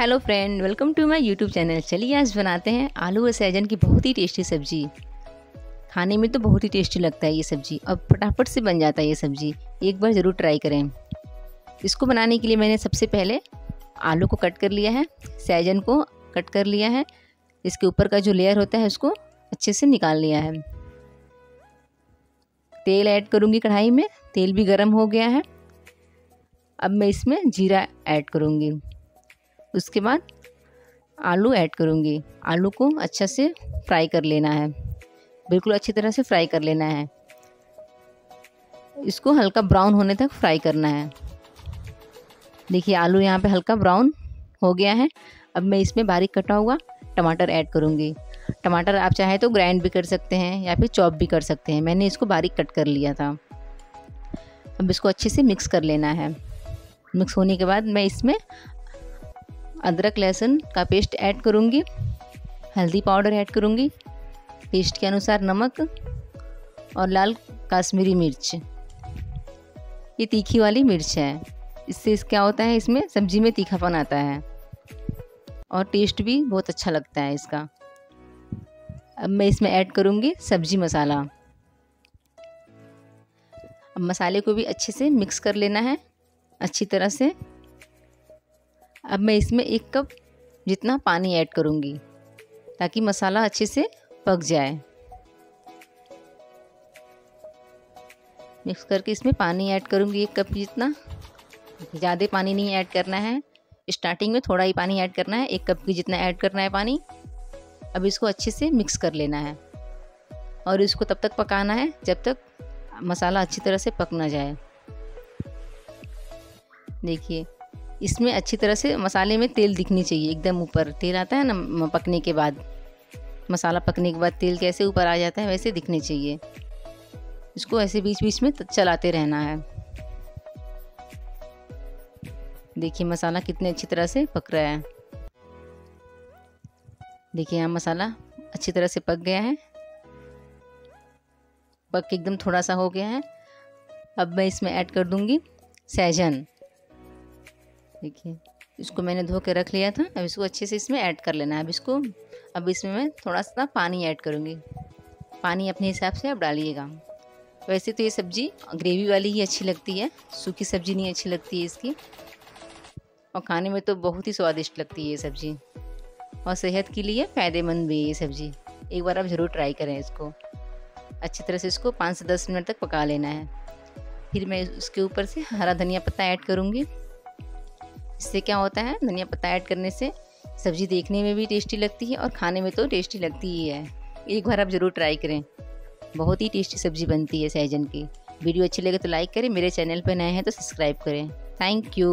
Hello friend welcome to my YouTube channel चलिए आज बनाते हैं आलू और सहजन की बहुत ही टेस्टी सब्ज़ी। खाने में तो बहुत ही टेस्टी लगता है ये सब्ज़ी और फटाफट से बन जाता है ये सब्ज़ी। एक बार ज़रूर ट्राई करें। इसको बनाने के लिए मैंने सबसे पहले आलू को कट कर लिया है, सहजन को कट कर लिया है। इसके ऊपर का जो लेयर होता है उसको अच्छे से निकाल लिया है। तेल ऐड करूँगी कढ़ाई में, तेल भी गर्म हो गया है। अब मैं इसमें जीरा ऐड करूँगी। उसके बाद आलू ऐड करूँगी। आलू को अच्छा से फ्राई कर लेना है। बिल्कुल अच्छी तरह से फ्राई कर लेना है। इसको हल्का ब्राउन होने तक फ्राई करना है। देखिए, आलू यहाँ पे हल्का ब्राउन हो गया है। अब मैं इसमें बारीक कटा हुआ टमाटर ऐड करूँगी। टमाटर आप चाहे तो ग्राइंड भी कर सकते हैं या फिर चॉप भी कर सकते हैं। मैंने इसको बारीक कट कर लिया था। अब इसको अच्छे से मिक्स कर लेना है। मिक्स होने के बाद मैं इसमें अदरक लहसुन का पेस्ट ऐड करूँगी, हल्दी पाउडर ऐड करूँगी, पेस्ट के अनुसार नमक और लाल काश्मीरी मिर्च। ये तीखी वाली मिर्च है। इससे इस क्या होता है, इसमें सब्ज़ी में तीखापन आता है और टेस्ट भी बहुत अच्छा लगता है इसका। अब मैं इसमें ऐड करूँगी सब्ज़ी मसाला। अब मसाले को भी अच्छे से मिक्स कर लेना है, अच्छी तरह से। अब मैं इसमें एक कप जितना पानी ऐड करूँगी, ताकि मसाला अच्छे से पक जाए। मिक्स करके इसमें पानी ऐड करूँगी एक कप जितना। ज़्यादा पानी नहीं ऐड करना है। स्टार्टिंग में थोड़ा ही पानी ऐड करना है, एक कप की जितना ऐड करना है पानी। अब इसको अच्छे से मिक्स कर लेना है। और इसको तब तक पकाना है, जब तक मसाला अच्छी तरह से पक ना जाए। देखिए इसमें अच्छी तरह से मसाले में तेल दिखनी चाहिए, एकदम ऊपर। तेल आता है ना पकने के बाद। मसाला पकने के बाद तेल कैसे ऊपर आ जाता है, वैसे दिखने चाहिए। इसको ऐसे बीच बीच में चलाते रहना है। देखिए मसाला कितने अच्छी तरह से पक रहा है। देखिए यहाँ मसाला अच्छी तरह से पक गया है। पक एकदम थोड़ा सा हो गया है। अब मैं इसमें ऐड कर दूँगी सहजन। देखिए, इसको मैंने धो के रख लिया था, अब इसको अच्छे से इसमें ऐड कर लेना है। अब इसको, अब इसमें मैं थोड़ा सा पानी ऐड करूँगी। पानी अपने हिसाब से आप डालिएगा। वैसे तो ये सब्ज़ी ग्रेवी वाली ही अच्छी लगती है, सूखी सब्ज़ी नहीं अच्छी लगती है इसकी। और खाने में तो बहुत ही स्वादिष्ट लगती है ये सब्ज़ी। और सेहत के लिए फ़ायदेमंद भी है ये सब्ज़ी। एक बार आप ज़रूर ट्राई करें इसको। अच्छी तरह से इसको पाँच से दस मिनट तक पका लेना है। फिर मैं उसके ऊपर से हरा धनिया पत्ता ऐड करूँगी। इससे क्या होता है, धनिया पत्ता ऐड करने से सब्ज़ी देखने में भी टेस्टी लगती है और खाने में तो टेस्टी लगती ही है। एक बार आप ज़रूर ट्राई करें। बहुत ही टेस्टी सब्ज़ी बनती है सहजन की। वीडियो अच्छी लगे तो लाइक करें, मेरे चैनल पर नए हैं तो सब्सक्राइब करें। Thank you.